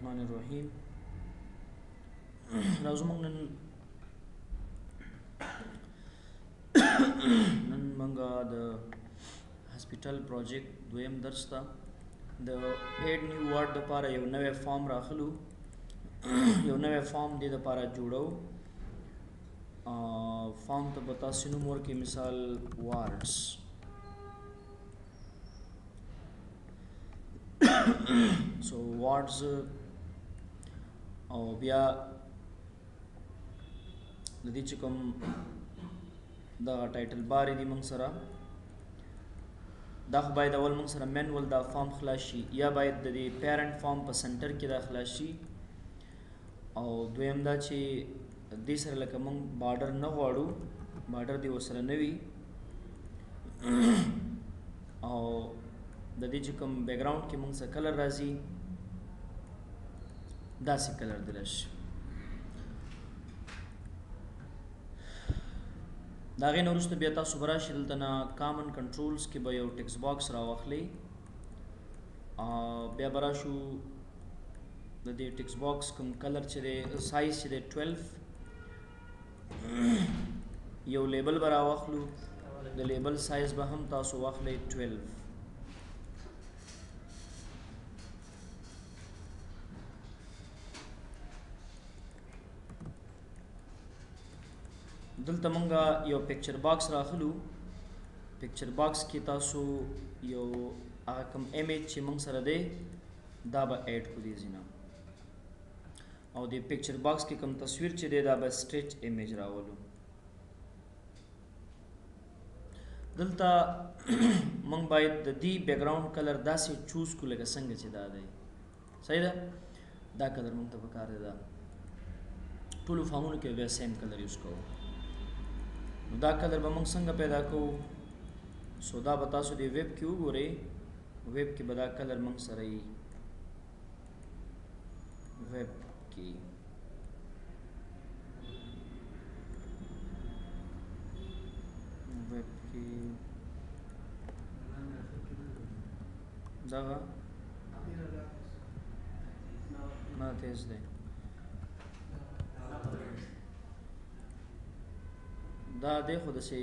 الرحمن الرحیم راځو موږ نن نن موږ د هسپټل پروجیکټ دویم درس ته د اډ نیو وارډ لپاره یو نوې فارم راخلو یو نوې فارم دې لپاره جوړو فارم ته به تاسو نوم ورکړئ مثال وارډز سو وارډز او بیا د دې چې کوم دا ټایټل بار دی موږ سره دا خو باید اول موږ سره مینول دا فارم خلاص شي یا باید د دې پیرنټ فارم په سنټر کې دا خلاص شي او دویم دا چې دې سره لکه مونږ بارډر نه غواړو بارډر دې وسره نه وي او د دې چې کوم بیکګراوند کې مونږ څه کلر راځي دا څه کلر دلش دا غي نورسته بیا تاسو برا شل تنا کامن کنټرولز کې به یو ټیکس باکس راوخلی بیا برا شو د دې ټیکس باکس کوم کلر چې دی سایز چې دی 12 یو لیبل به راواخلو د لیبل سایز به هم تاسو واخلئ 12 دلته مونږه یو پکچر باکس راخلو پکچر باکس کې تاسو یو هغه کوم امیج چې مونږ سره دی دا به اډ کو دي زینا او د پکچر باکس کې کوم تصویر چې دی دا به سټریچ ایمیج راولو دلته مونږ باید د دې بیک ګراوند کلر داسې چوز کو لکه څنګه چې دا دی صحیح ده دا کلر مونږ ته پکار دی دا ټول فارمونو کې به سیم کلر یوز کوو دا کلر به مونږ څنګه پیدا کوو سو دا به تاسو دی ویب کې وګورئ ویب کې بدا کلر موږ سره یي ویب کې ویب کې دا نه تیز دی دا د خود سي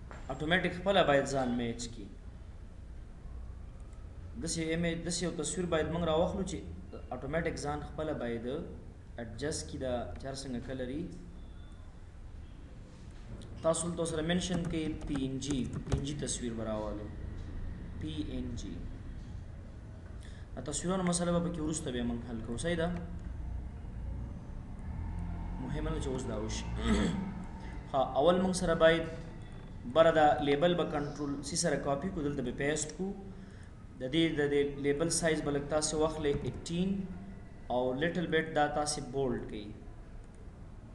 اتوماتیک خپل باید ځان میچ کی دسی ایمیج دسی یو تصویر باید موږ راوخلو چې اتوماتیک ځان خپل باید اډجست کی دا چار څنګه کلری تاسو ته سره منشن کې پی ان جی پی ان جی تصویر براوالو پی ان جی دا تصویرونو مسله به پکې ورسته به موږ حل کوو صحیح ده مهمه ده چې اوس دا وشي ها اول موږ سره باید بره دا لیبل به کنټرول سی سره کاپی کو دلته به پیسټ کو د دې د لیبل سایز بلک تاسو واخلې 18 او لیټل بیټ دا تاسو بولډ کړئ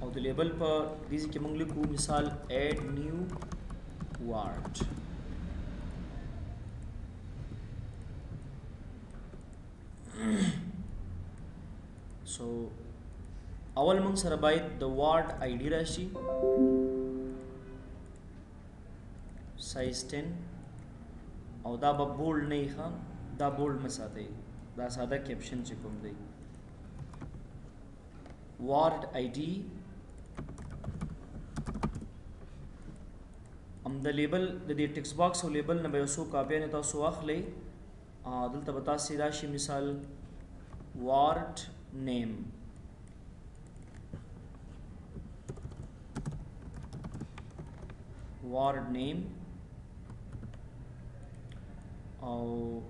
او د لیبل په دې کې موږ لیکو مثال add new word سو اول موږ سره باید د وارډ آی ډی راشي سایز 10 او دا به بولډ نه ښه دا بولډ نه ساتي دا ساده کیپشن چې کوم دی وارډ آی ډي هم د لیبل د دې ټیکس باکس او لیبل نه به یو څو کاپیانې تاسو واخلئ دلته به تاسو راشي مثال وارډ نیم ward name او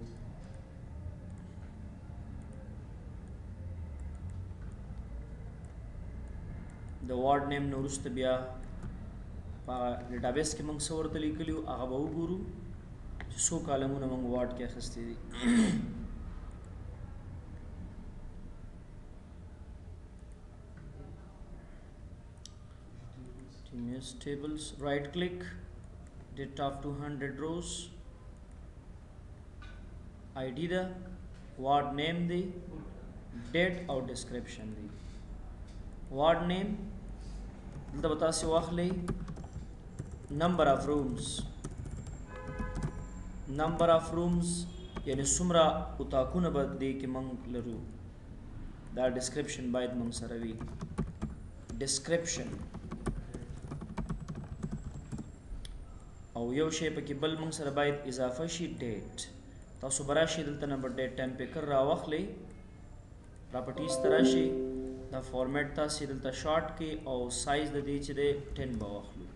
د وارډ نیم نه وروسته بیا په ډیټابیس کې موږ څه ورته لیکلي وو هغه به وګورو چې څو کالمونه موږ وارډ کې اخیستي دي Continuous tables, right click, delete of 200 rows, آی ډی ده وارډ نیم دی ډیټ او ډیسکرپشن دی وارډ نیم دلته تاسو واخلئ نمبر اف رومز نمبر اف رومز یعنی څومره اتاقونه به دې کې موږ لرو دا ډیسکرپشن باید موږ سره وي ډیسکرپشن او یو شی پکې بل موږ سره باید اضافه شي ډیټ تاسو برا شي دلته نه بر ډیټ ټایم پیکر را واخلئ پراپرټیز ته راشي دا فارمیټ تاسو دلته شارټ کې او سایز د دې چې د 10 به واخلو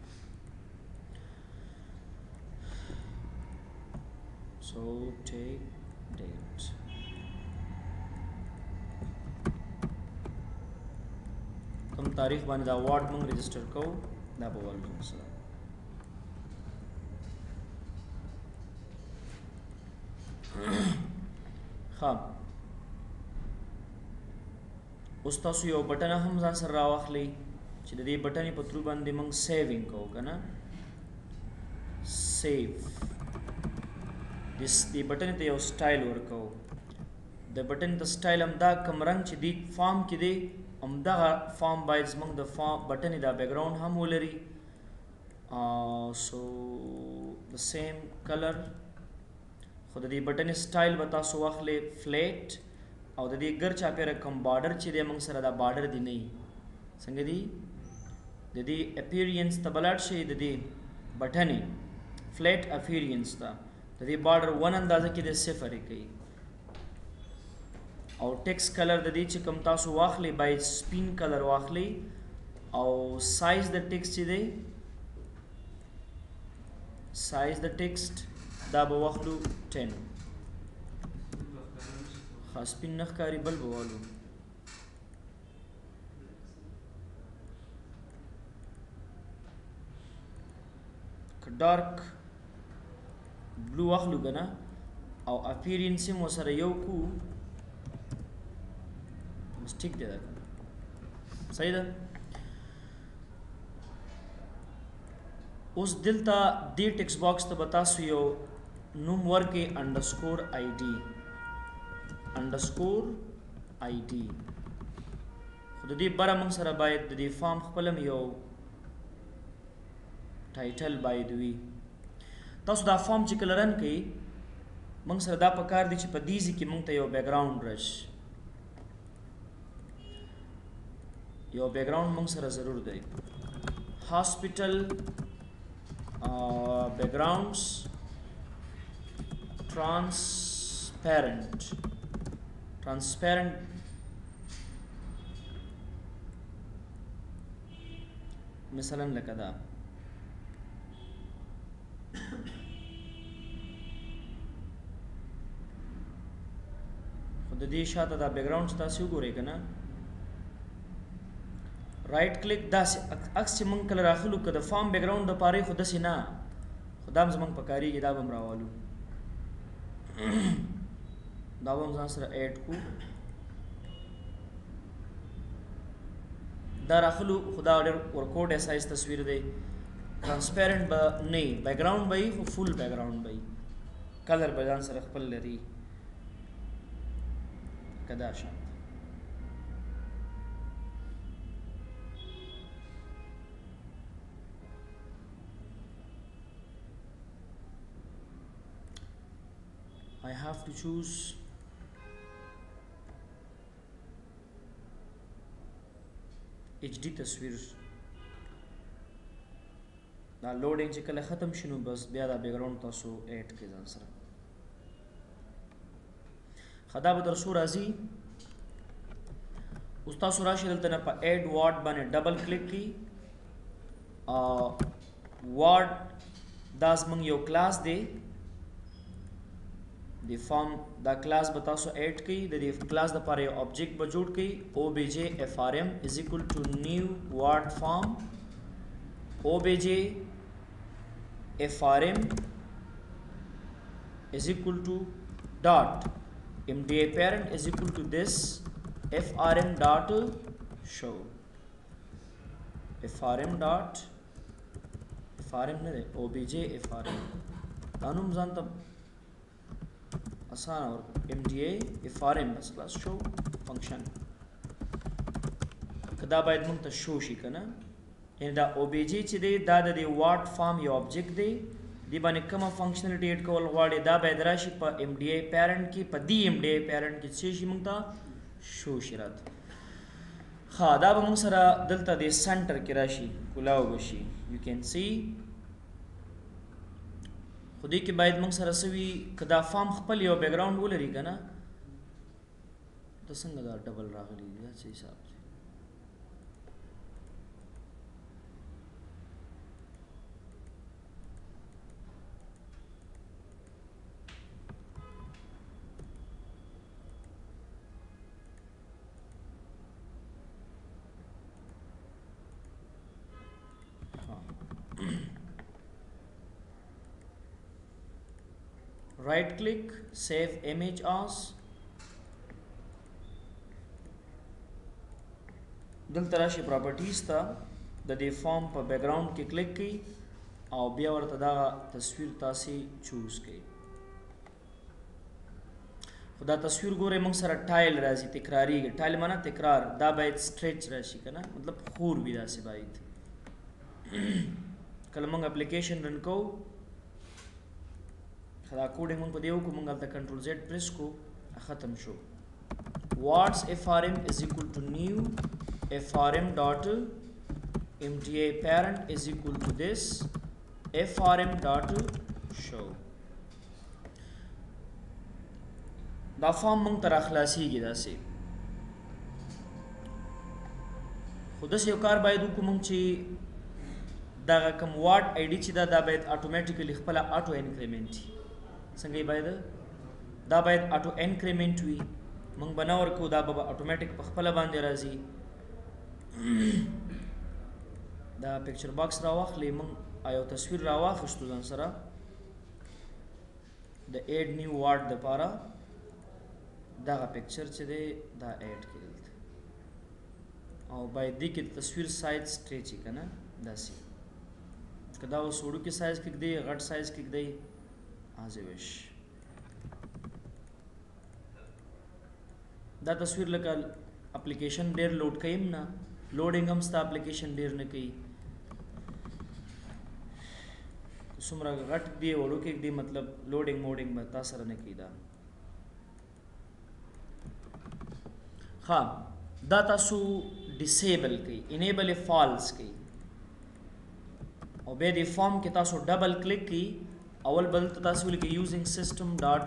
so take date کوم تاریخ باندې دا وارډ موږ ريجستره کوو دا به ورته سره خام اوس تاسو یو بټن هم ځان سره راوخلی چې د دې بټن په ترو باندې موږ سیوینګ کوو کنه سیو دس دې بټن ته یو سټایل ورکو د بټن د سټایل هم دا کم رنگ چې دی فارم کې دی هم دا فارم باید موږ د فارم بټن دا بیک ګراوند هم ولري سو د سیم کلر خو د دې بټن سټایل به تاسو واخلې فلیټ او د دې ګر چاپیره کوم بارډر چې د موږ سره دا بارډر دی نه څنګه دی د دې اپیرینس ته بلار شي د دې بټنې فلیټ اپیرینس ته د دې بارډر 1 اندازه کې د صفر کوي او ټیکس کلر د دې چې کم تاسو واخلې باید سپین کلر واخلې او سایز د ټیکس چې دی سایز د ټیکسټ دا به واخلو 10 خاص پین نخ کاری بل به والو ډارک بلو واخلو کنه او اپیرینس هم سره یو کو بس ټیک دی دا صحیح ده اوس دلته د ټیکس باکس ته بتاسو یو نوم ورکه انډرسکور آی ډی انډرسکور آی ډی خو د دې بره موږ سره باید د دې فارم خپلم یو ټایټل باید وي تاسو دا فارم چې کله رن کړئ موږ سره دا پکار دي چې په دې ځکه موږ ته یو بیکګراوند راشي یو بیکګراوند موږ سره ضرور دی هاسپټل بیکګراوندز ترانسپیرنت ترانسپیرنت مثلا لکه دا خو د دې شاته دا بیک ګراوند تاسو وګورئ کنه رائټ کلیک داسې عکس مونږ کله راخلو کده فارم بیک ګراوند د پاره خو داسې نه خدام زمونږ پکاريږي دا بم راوالو دا بم ځان سره اډ کو دا راخلو خدا ډېر ورکوټ اساس تصویر دی ترانسپیرنت به نه بیک گراوند به خو فول بیک گراوند به کلر به ځان سره خپل لري کدا شان I have to choose ایچ ډی تصویر دا لوډینګ چې کله ختم شینو بس بیا دا بیکګراوند تاسو اډ کې ځان سره خدا به در سو راځي اوس تاسو راشي دلته نه په اډ وارډ باندې ډبل کلیک کی او وارډ دا زمونږ یو کلاس دی د فارم دا کلاس به تاسو اډ کړئ د دې کلاس لپاره یو آبجیکټ به جوړ کړئ او بی جی اف ار ایم از ایکوال ټو نیو وارډ فارم او بی جی اف ار ایم از ایکوال ټو ډاټ ایم ډی ای پیرنٹ از ایکوال ټو دیس اف ار ایم ډاټ شو اف ار ایم ډاټ فارم نه دی او بي جي اي فارم دا نوم ځان ته اسانه ور ام ډي اي فارم بس خلاص شو فنکشن کدا باید مونږ ته شو شي کنه یعنی دا او بي جي چې دی دا د واټ فارم یو آبجیکټ دی دی باندې کومه فنکشنلټی اډ کول غواړي دا باید راشي په ام ډي اي پیرنټ کې په دی ام ډي اي پیرنټ کې څه شي مونږ ته شو شي راته ښه دا به موږ سره دلته د سنټر کې راشي کولاو بشي یو کین سی خو دې کې باید موږ سره سوي کدا فارم خپل یو بیک ګراوند ولري کنه د څنګه دا ډبل راغلی دا څه حساب دی right click save image as دلته راشي پراپرټیز ته د دې فارم په بیک ګراوند کې کلیک کړئ او بیا ورته دا تصویر تاسو چوز کړئ خدا تصویر ګوره موږ سره ټایل راځي تکراری ټایل معنی تکرار دا باید سټریچ راشي کنه مطلب خور وي داسې باید کله موږ اپلیکیشن رن کو خدا کوډینګ موږ په دیو کو موږ د کنټرول زیډ پریس کو ختم شو واټس اف ار ام از ایکوال ټو نیو اف ار ام ډاټ ام ټی ای پیرنٹ از ایکوال ټو دیس اف ار ام ډاټ شو دا فارم مونږ تر اخلاصيږي داسې خو داسې یو کار باید وکړو مونږ چې دغه کوم وارډ آی ډي چې دا دا باید اتوماتیکلی خپل اټو انکریمنت څنګه باید دا باید اټو انکریمنت وي مونږ بنا ورکو دا به اتوماتیک په خپل باندې راځي دا پکچر باکس راوخلې مونږ آیو تصویر راوخښتو ځان سره د اډ نیو وارډ د پاره دغه پکچر چې دی دا اډ کې دلته او باید دې کې تصویر سایز سټریچي کنه داسي کدا و سوړو کې سایز کې دی غټ سایز کې دی ازویش دا تصویر لکه اپلیکیشن ډیر لوډ کیم نه لوډینګ هم ستا اپلیکیشن ډیر نه کوي څومره غټ دی وړو کې دی مطلب لوډینګ موډینګ به تاسو سره نه کیدا ها دا تاسو ډیسیبل کړئ انیبل فالس کړئ او به د فارم کې تاسو ډبل کلیک کړئ اول بل تاسو لیکي یوزینګ سیستم ډاټ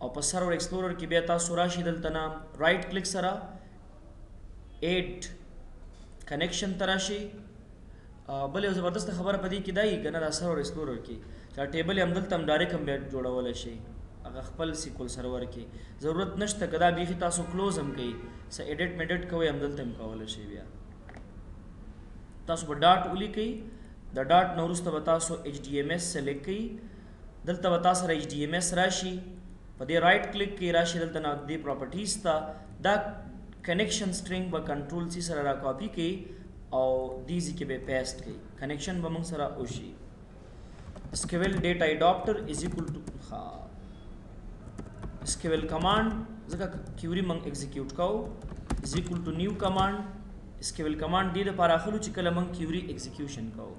او په سرور ایکسپلورر کې بیا تاسو راشي دلته نه رائټ کلیک سره ایډ کنیکشن تراشي بل یو زبردست خبره پدې کې دای کنه دا سرور ایکسپلورر کې دا ټیبل هم دلته هم ډایرک هم جوړول شي هغه خپل سیکول سرور کې ضرورت نشته کدا بیخي تاسو کلوز هم کوي س ایډیټ میډیټ کوي هم دلته هم کول شي بیا تاسو په ډاټ ولي کوي د ډاټ نورسته به تاسو ایچ ډی ایم ایس سلیکټ کوي دلته به تاسو سره HDMS راشي په دې رائټ کلیک کې راشي دلته نه د پراپرټیز ته دا کنیکشن سټرینګ به کنټرول سی سره را کاپی کړي او دې ځکه به پیسټ کړي کنیکشن به موږ سره وشي سکیول ډیټا اډاپټر از ایکوال ټو ها سکیول کمانډ ځکه کیوري موږ ایگزیکیوټ کوو از ایکوال ټو نیو کمانډ سکیول کمانډ دې لپاره اخلو چې کله موږ کیوري ایگزیکیوشن کوو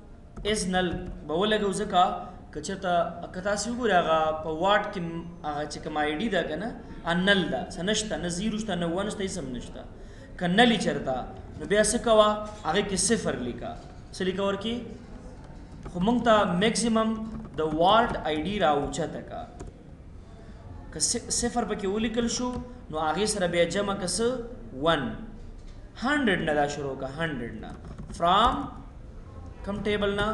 اس نل به ولګو ځکه که چېرته که تاسو وګورئ هغه په واټ کې هغه چې کوم آی ډي ده که نه نل ده څه نشته نه زیرو شته نه اووه نشته هېڅ هم نشته که نلي چېرته نو بیا څه کوه هغې کې صفر لیکه څه لیکه ورکې خو موږ ته میکسیمم د واټ آی ډي راوچته که که صفر پکې ولیکل شو نو هغه سره بیا جمع کس 1 100 نه دا شروع کا 100 نه فرام کم ټیبل نه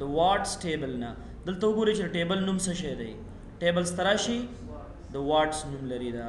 د واټس ټیبل نه دلته وګورئ چې ټیبل نوم څه شی دی ټیبل ستراشي د واټس نوم لري دا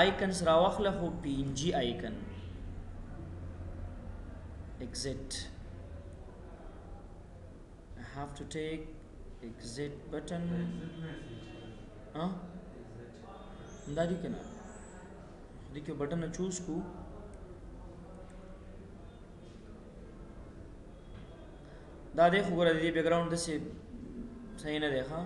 آیکنز راوخله خو پی ان جی آیکن exit I have to take exit button ها دا دي کنه دي کې بټن چوز کو دا دې خو ګره دې بیک ګراوند دسه صحیح نه دی ښا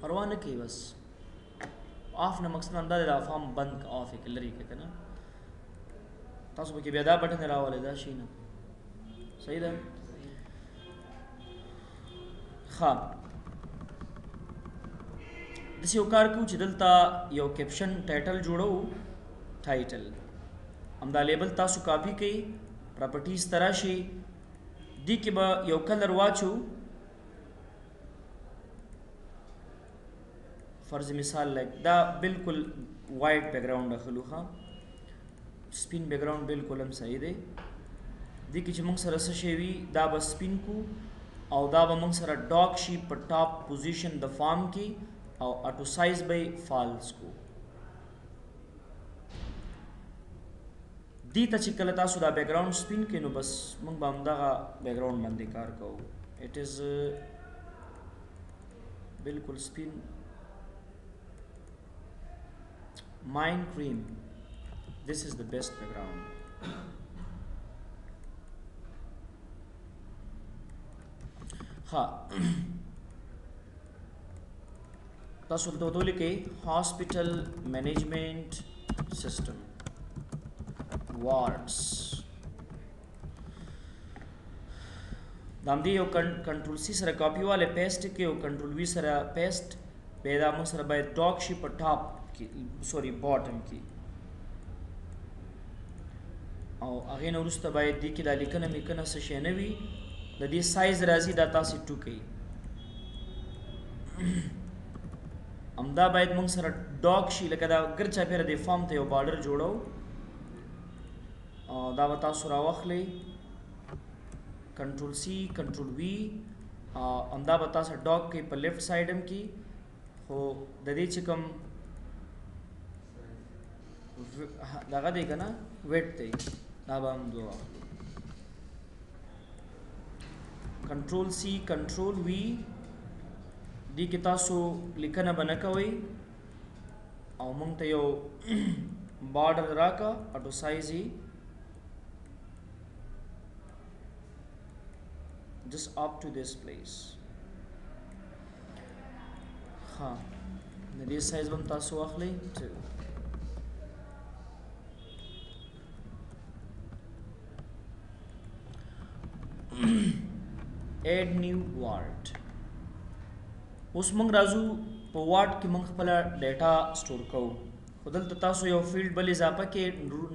پروا نه کوي بس آف نه مقصد همدا دی دا فارم بند که آف یې که لرې که که نه تاسو پکې بیا دا بټن راولئ دا شي نه صحیح ده ښه داسې یو کار کوو چې دلته یو کیپشن ټایټل جوړو ټایټل همدا لیبل تاسو کاپی کړئ پراپرټیز ته راشئ دی کې به یو کلر واچو فرض مثال لګ دا بالکل وایټ بیک ګراوند اخلو ها سپین بیک ګراوند بالکل هم صحیح دی د کې چې موږ سره څه شی وي دا به سپین کو او دا به موږ سره ډاک شي په ټاپ پوزیشن د فارم کې او اټو سایز به فالس کو دې ته چې کله تاسو دا بیکګراوند سپین کې نو بس موږ به همدغه بیکګراوند باندې کار کوو اټ از بالکل سپین ماین کریم this is the best background ها تاسو دلته ورته ولیکئ هاسپیټل مینجمنټ سیستم وارډز د همدې یو کنټرول سی سره کاپی واله پیسټ کې او کنټرول وی سره پیسټ پیدا مو سره باید ډاک شي په ټاپ کې سوري باټم کې او هغه نو ورسته باید دې کې د لیکنه میکنه څه شي نه وي د دې سایز راځي دا تاسو ټوکی همدا باید موږ سره ډاک شي لکه دا ګر چاپیره د فارم ته یو بارډر جوړو او دا به تاسو راوخلئ کنټرول سی کنټرول وی همدا به تاسو ډاک کې په لیفټ سایډ هم کې خو د دې چې کوم دغه دی کنه ویټ دی دا به هم دوه کنټرول سی کنټرول وی دې کې تاسو لیکنه بنه کوي او مونږ ته یو بارډر راکا اټو سایز یې just up to this place ها د دې سایز هم تاسو واخلئ اډ نیو وارډ اوس موږ راځو په وارډ کې موږ خپل ډیټا سٹور کوو خو دلته تاسو یو فیلډ بل اضافه کې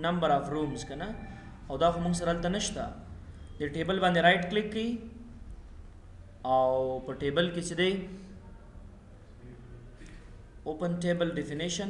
نمبر اف رومز کنه او دا خو موږ سره دلته نشته د ټیبل باندې رائټ کلیک کړئ او په ټیبل کې چې دی اوپن ټیبل ډیفینیشن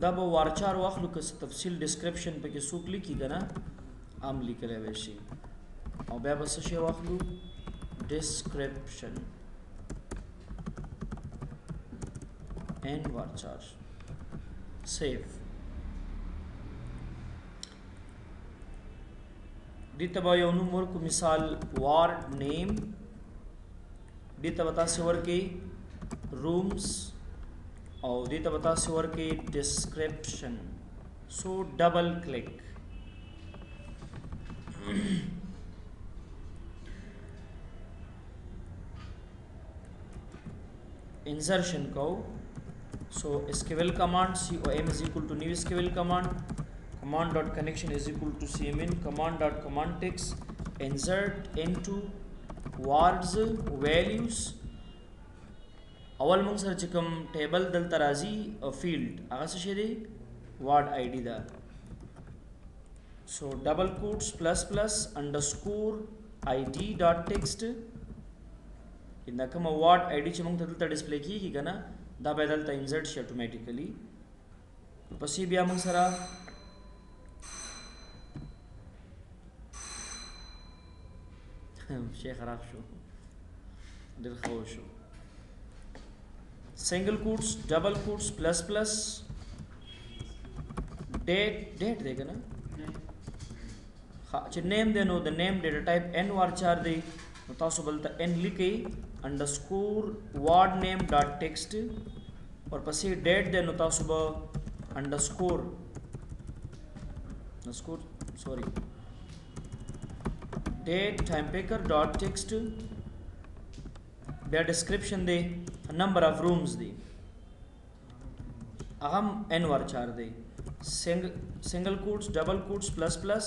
دا به وارچار واخلو که څه تفصیل ډیسکرپشن پکې څوک لیکي که نه هم لیکلی وی شي او بیا به څه شی واخلو ډیسکرپشن and varchar save دي تبا یو نوم ورکو مثال وارډ نیم دې ته به تاسو ورکې رومز او دې ته به تاسو ورکې ډیسکرپشن سو ډبل کلیک انزرشن کو سو اسکیول کمانډ سی او ایم از ایکول ټو نیو اسکیول کمانډ کمانډ ډاټ کنیکشن از ایکول ټو سی ایم ان کمانډ ډاټ کمانډ ټیکس انزرټ انټو واردز ویلیوز اول موږ سره چې کوم ټیبل دلته راځي او فیلډ هغه څه شي دی وارد آی ډی ده سو ډبل کوټس پلس پلس انډرسکور آی ډی ډاټ ټیکسټ ان دا کوم وارډ آی ډی چې موږ ته دلته ډیسپلی کیږي کنه دا به دلته انسرټ شي اتوماتیکلی پسې بیا موږ سره شیخ خراب شو ډیر خو شو سنگل کوټس ډبل کوټس پلس پلس ډیټ ډیټ دی کنه چې نیم دی نو د نیم ډیټا ټایپ ان وار چار دی نو تاسو بلته ان لیکي انډرسکور وارډ نیم ډاټ ټیکسټ ورپسې ډیټ دی نو تاسو به انډرسکور انډرسکور سوري ډیټ ټایم پیکر ډاټ ټیکسټ بیا ډیسکرپشن دی نمبر اف رومز دی اهم ان ور چار دی سنگل کوټس ډبل کوټس پلس پلس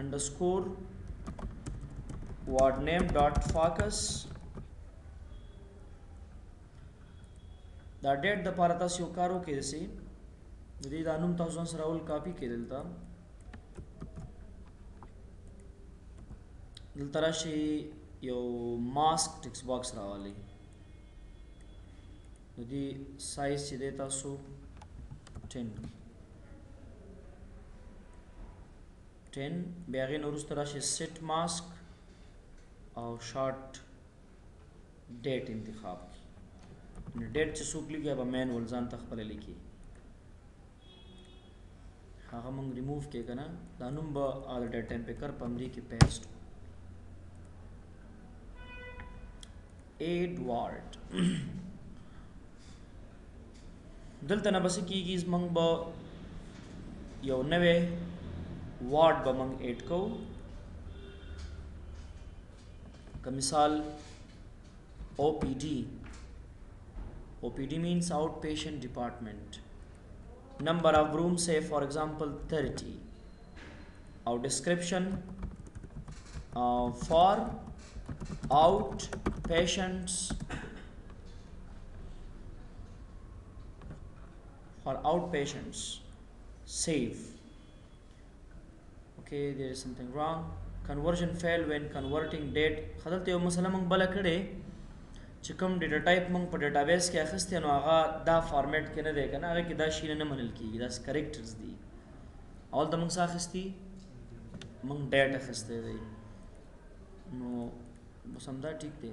انډرسکور وارډ نیم ډاټ فاکس دا ډیټ د پاره تاسو یو کار وکړئ سي د دې دا نوم تاسو سره ول کاپی کړئ دلته دلته راشي یو ماسک ټیکس باکس راوالي نو دی سایز چې دی تاسو 10 کې 10 بیا غي نور سره شي سیټ ماسک او شارټ ډیټ انتخاب کی ډیټ چې څوک لیکي به مینول ځان تخپل لیکي هغه مونږ ریموو کې کنه دا نوم به د ډیټا ټایم پیکر په امری کې پیسټ ایډوارډ دلته نه بس کیږي مونږ به یو نوې وارډ به مونږ اډ کوو که مثال OPD OPD means outpatient department number of rooms say for example 30 our description uh, for out patients or outpatients save okay there is something wrong conversion failed when converting date خدلته یو مسله مونږ بل کړي چې کوم ډیټا ټایپ مونږ په ډیټابیس کې اخیستي نو هغه دا فارمیټ کې نه دی کنه هغه کې دا شی نه منل کیږي دا کریکټرز دي اول د مونږ اخیستي مونږ ډیټا اخیستي دی نو مسمدا ټیک دی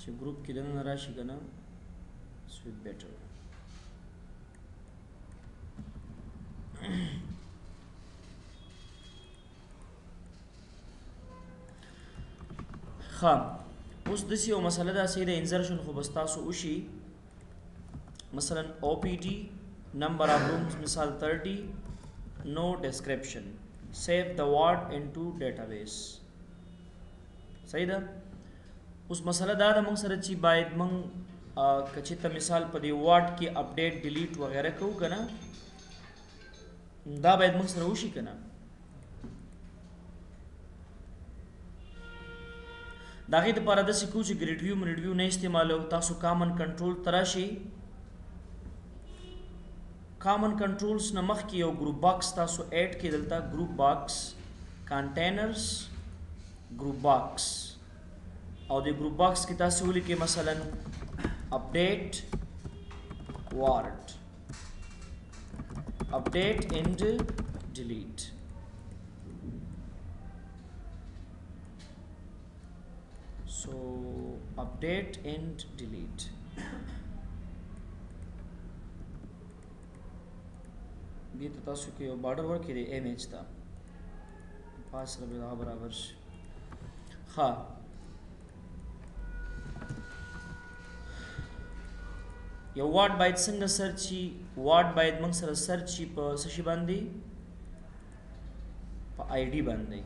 چې ګروپ کې دننه راشي کنه سویپ بیټر خا اوس د سیو مسله دا سیده انزرشن خو بس تاسو وشي مثلا او پی ډي نمبر اف رومز مثال 30 نو ډیسکرپشن سیو د وارډ انټو ډیټابیس صحیح ده اوس مسله دا ده موږ سره چې باید موږ کچې ته مثال په دې واټ کې اپډیټ ډیلیټ وغیرہ کوو کنه دا باید موږ سره وشي کنه دا غي د پاره د سکو چې ګریډ ویو مریډ ویو نه استعمالو تاسو کامن کنټرول تراشي کامن کنټرولز نه مخکې یو ګروپ باکس تاسو اډ کې دلته ګروپ باکس کانټینرز ګروپ باکس او د ګروپ باکس کې تاسو ولیکئ مثلا اپډیټ وارډ اپډیټ اینډ ډیلیټ so update and delete دې ته تاسو کې یو بارډر ورکړي دی امیج ته پاس سره به برابر شي ها یو وارد باید څنګه سرچ شي وارد باید موږ سره سرچ شي په څه شي باندې په آی ډی باندې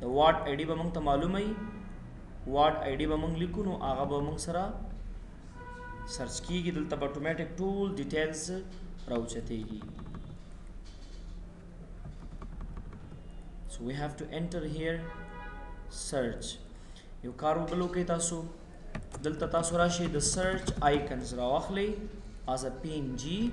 د وارډ آی ډی به موږ ته معلومه وي وارډ آی ډی به موږ لیکو نو هغه به موږ سره سرچ کیږي دلته به اتوماتیک ټول ډیټیلز راوچتېږي so we have to enter here search یو کار وبلو کې تاسو دلته تاسو راشي د سرچ آیکنز راوخلي as a png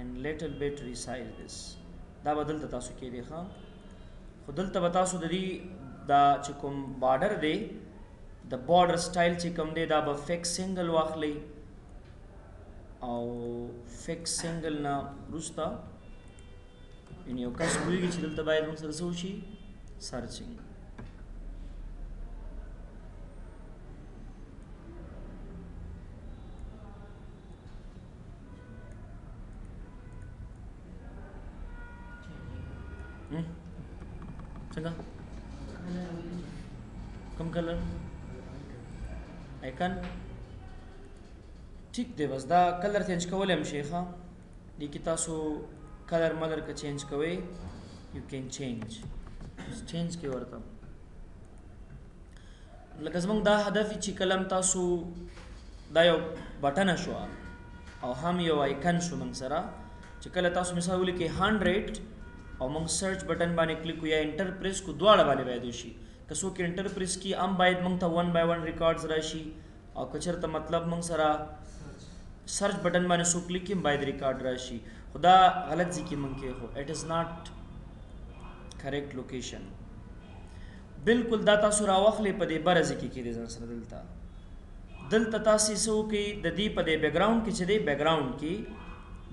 and little bit resize this دا بدل ته تاسو کې دی ښا خو دلته به تاسو د دې دا چې کوم بارډر دی د بارډر سټایل چې کوم دی دا به فکس سنگل واخلي او فکس سنگل نه روستا یعنی یو کس پوهېږي چې دلته باید موږ سره څه وشي سرچینګ څنګه کوم کلر آیکن ټیک دی بس دا کلر چینج کولای هم شي ښه دې کې تاسو کلر ملر که چینج کوئ یو کین چینج چینج کې ورته لکه زمونږ دا هدف چې کلم تاسو دا یو بټن شو او هم یو آیکن شو موږ سره چې کله تاسو مثال ولیکئ 100 او موږ سرچ بټن باندې کلیک کو یا انټر پریس کو دواړه باندې باید شي که څوک انټر پریس کی هم باید موږ ته 1 بای 1 ریکارډز راشي او کچرته مطلب موږ سره سرچ بٹن باندې سو کلیک کیم باید ریکارډ راشي خدا غلط ځکه موږ کې خو اټ از ناٹ کریکټ لوکیشن بالکل دا تاسو راوخلې په دې برز کې کې ځان سره دلته دلته تاسو سو کې د دې په دې بیک ګراوند کې چې دې بیک ګراوند کې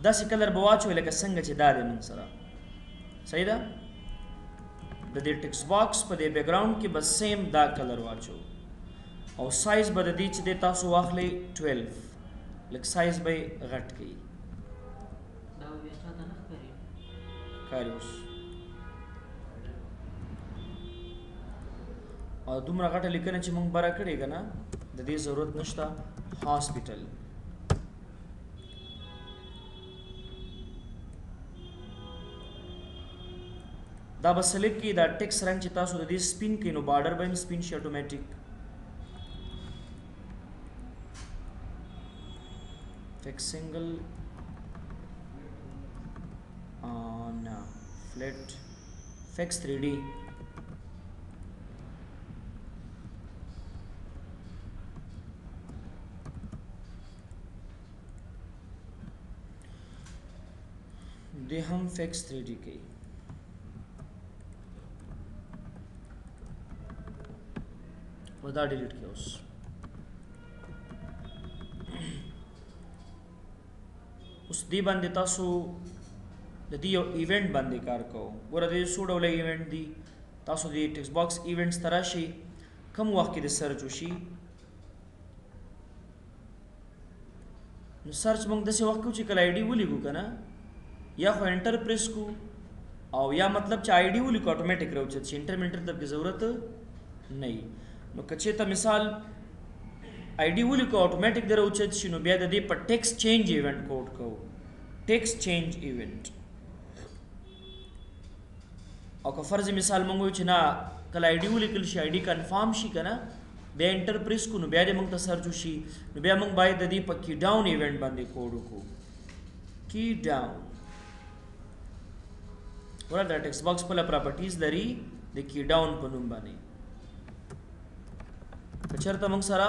دا سې کلر بواچو لکه څنګه چې دا دې موږ سره صحیح ده د دې ټیکس باکس په دې بیک ګراوند کې بس سیم دا کلر واچو او سایز به د دې چې د تاسو واخلئ 12 لږ سایز به یې غټ کړي دا بیا تا ته نه ښکاري ښکاري اوس او دومره غټه لیکنه چې موږ برا کړې که نه د دې ضرورت نشته هاسپیټل دا به سلیک کی دا ټیکس رنگ چې تاسو د دې سپین کې نو بارډر به هم سپین شي اتوماتیک ټیکس سنگل آن فلیټ فیکس 3D دوی هم فکس تریډي کوي و دا ډیلیټ کې اوس اوس دی باندې تاسو د دې یو ایونت باندې کار کوو ګوره دې څو ډول ایونت دي تاسو دې ټیکس باکس ایونټس تراشي کم وخت کې د سرچ وشي نو سرچ موږ داسې وخت کو چې کله آی ډي ولیکو که نه یا خو انټر پریس کو او یا مطلب چې آی ډي ولیکو اتوماتیک راوچت چې انټر منټر ته ضرورت نه وي نو که چېرته مثال آی ډي ولیکو اتوماتیک د راوچت شي نو بیا د دې په ټیکس چینج ایونټ کوډ کوو ټیکس چینج ایونټ او که فرض مثال مونږ چې نه کله آی ډی ولیکل شي آی ډی کنفرم شي کنه بیا انټر پریس کو نو بیا دې مونږ ته سرچ شي نو بیا مونږ باید د دې په کی ډاون ایونت باندې کوډ وکړو کی ډاون ورته د ټیکس باکس په پراپرټیز لري د کی ډاون په نوم باندې چرته مونږ سره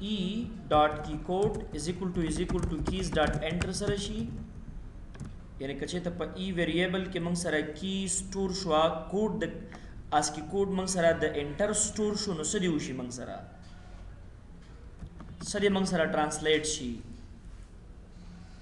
ای ډاټ کی کوډ از ایکوال ټو از ایکوال ټو کیز ډاټ انټر سره شي یعنی کچه ته په ای ویریبل کې موږ سره کی سٹور شو کوډ د اس کی کوډ موږ سره د انټر سٹور شو نو سدي وشي موږ سره سدي موږ سره ترانسلیټ شي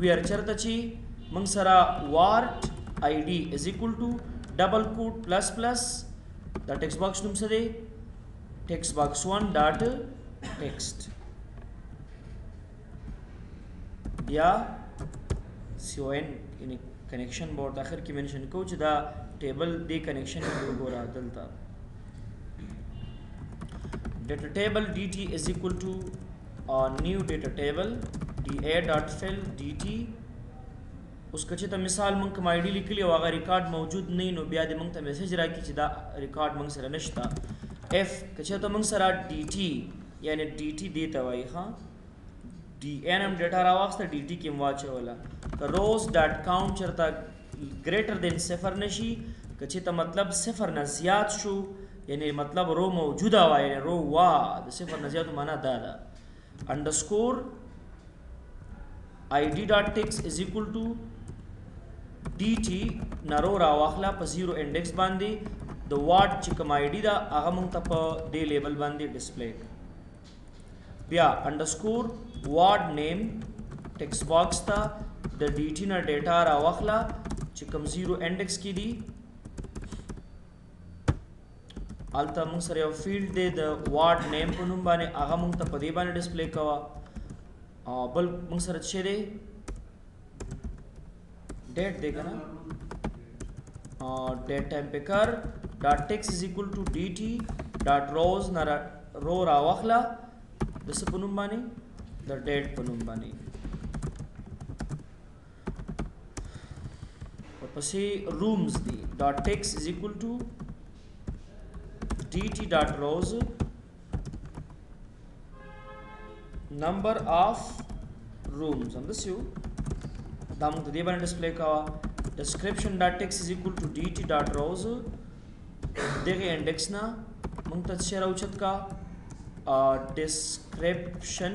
ویر چرته چې موږ سره وارټ آی ډي از ایکول ټو ډبل کوټ پلس پلس دا ټیکس باکس نوم څه دی ټیکس باکس 1 ډاټ ټیکسټ بیا سی او ان یعنی کنیکشن بورډ اخر کې منشن کو چې دا ټیبل دی کنیکشن کې وګوره دلته data table dt is equal to on new data table da.fill dt اوس کچې ته مثال مونږ کوم آی ډی لیکلی او هغه ریکارډ موجود نه نو بیا دې مونږ ته میسج راکړي چې دا ریکارډ مونږ سره نشته اف کچې ته مونږ سره ډي ټي یعنی ډي ټي دې ته وایي ها ډي ان هم ډیټا راوخته ډي ټي کې واچوله که روز ډاټ کاونټ چرته ګریټر دین صفر نشي کچې ته مطلب صفر نه زیات شو یعنی مطلب رو موجوده وا یعنی رو وا د صفر نه زیاتو معنا دا ده انډرسکور id ډاټ ټیکس از ایکوال ټو ډي ټي نرو را واخلا په زیرو انډیکس باندې د واټ چې کوم id دا هغه مونږ ته په دې لیبل باندې ډیسپلی بیا انډرسکور واټ نیم ټیکس باکس ته د ډي ټي نه ډیټا را واخلا چې کوم زیرو انډیکس کې دي الته موږ سره یو فیلډ دی د وارډ نیم په نوم باندې هغه موږ ته په دې باندې ډسپلی کوه او بل موږ سره څه دی ډیټ دی کنه ډیټ ټایم پیکر ډاټ ټیکس از ایکوال ټو ډی ټی ډاټ روز نه رو را واخله د څه په نوم باندې د ډیټ په نوم باندې ورپسې رومز دی ډاټ ټیکس از ایکول ټو ډي ټي ډاټ روز نمبر اف رومز هم داسې یو دا موږ د دې باندې ډسپلی کوه ډسکرپشن ډاټ ټیکس از ایکول ټو ډي ټي ډاټ روز دغه انډیکس نه موږ ته څه راوچت کا ډسکرپشن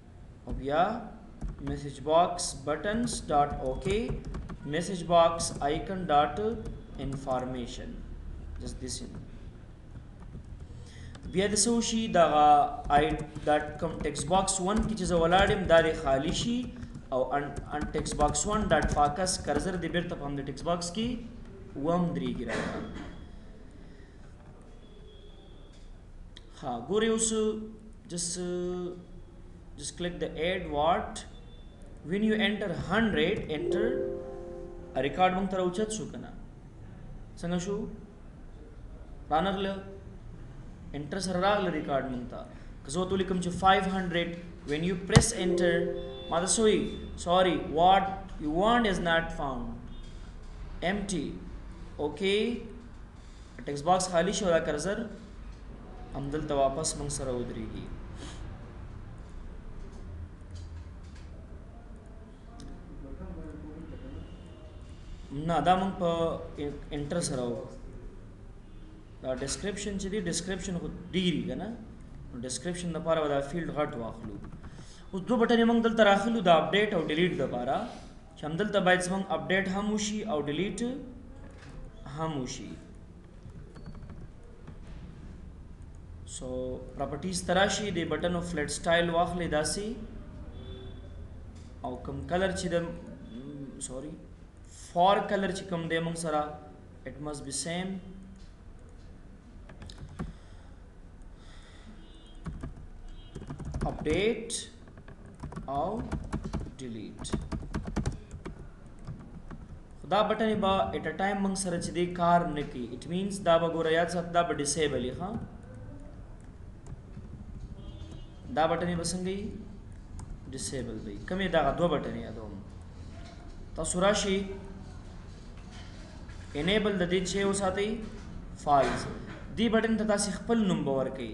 او بیا میسج باکس بټنز ډاټ اوکی میسج باکس آیکن ډاټ انفارمیشن جس دیس بیا د سو شي دا آی دا کم ټیکس باکس 1 کې چې زولاړم دا د خالی شي او ان ان ټیکس باکس 1 ډاټ فاکس کرزر د بیرته په هم د ټیکس باکس کې وم درې ګرام ها ګوري اوس جس جس کلیک د اډ واټ وین یو انټر 100 انټر ریکارډ مونږ تر اوچت شو کنه څنګه شو رانغله انټر سره راغله ریکارډ مونږ ته که زه ورته لیکم چې 500 when you press enter ما ته سوی sorry what you want is not found empty okay ټیکس باکس خالی شو دا کرزر هم دلته واپس موږ سره ودرېږي نه دا موږ په انټر سره و دا ډیسکرپشن چې دی ډیسکرپشن خو ډیری کنه ډیسکرپشن لپاره دا فیلډ غټ واخلو اوس دوه بټنې موږ دلته راخلو دا اپډیټ او ډیلیټ لپاره چې همدلته باید زمونږ اپډیټ هم وشي او ډیلیټ هم وشي سو پراپرټیز تراشي د بټن او فلیټ سټایل واخلې داسي او کم کلر چې د سوري فار کلر چې کم دی موږ سره اټ مست بی سیم اپډیټ او ډیلیټ دا بټن به اټ ا ټایم موږ سره چې دی کار نه کوي اټ مینز دا به ګوره یاد سات دا به ډیسیبل یې ها دا بټن به څنګه یي ډیسیبل وي کمې دا دوه بټن یادوم تاسو راشي انیبل د دې چې وساتئ فالز دی بټن ته تاسو خپل نوم باور کوي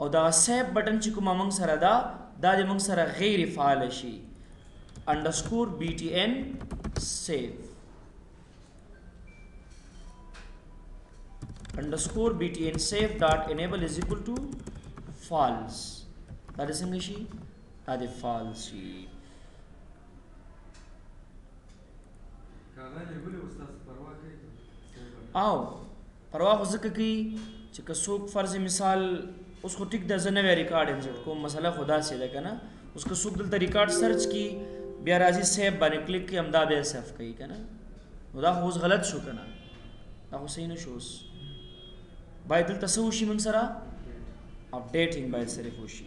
او دا سیب بټن چې کومه موږ سره ده دا د موږ سره غیر فعال شي انډرسکور بی ټی ان سیو انډرسکور بی ټی ان سیو ډاټ انیبل از ایکول ټو فالس دا د څنګه شي دا د فالس شي او پروا خو ځکه کوي چې که څوک فرض مثال اوس خو ټیک د زه نوی ریکارډ انسرټ کوم مسله خو داسې ده که نه اوس که څوک دلته ریکارډ سرچ کړي بیا راځي سیب باندې کلیک کوي همدا بیا سیف کوي که نه نو دا خو اوس غلط شو که نه دا خو صحیح نه شو اوس باید دلته څه وشي موږ سره اپډیټینګ باید صرف وشي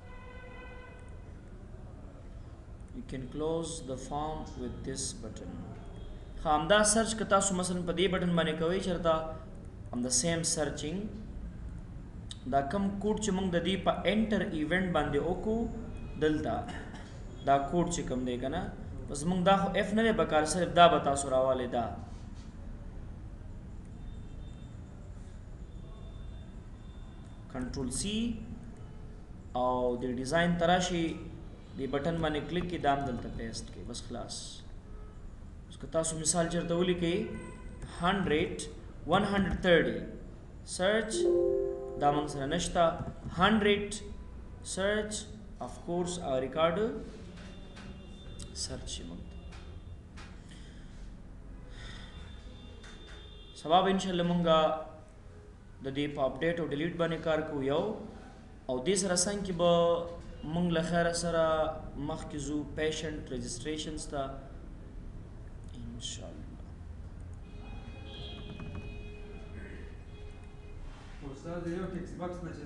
you can close the form with this button همدا سرچ که تاسو مثلا په دې بټن باندې کوي چرته هم د سیم سرچینګ دا کم کوډ چې موږ د دې په انټر ایونت باندې وکړو دلته دا کوډ چې کوم دی کنه بس موږ دا خو اف نه دی بکار صرف دا به تاسو راواله دا کنټرول سی او د ډیزاین تراشي د بټن باندې کلیک کې دام دلته پیسټ کې بس خلاص اوس که تاسو مثال چرته ولیکئ 100 130 سرچ دا موږ سره نشته 100 سرچ اف کورس او ریکارډ سرچ موږ سبب ان شاء الله موږ د دې په اپډیټ او ډیلیټ باندې کار کوو یو او دې سره څنګه کې به مونږ له خیره سره مخکې ځو پیشنټ رجسټریشنز ته انشاءالله استاد یو ټیکس باکس نه چې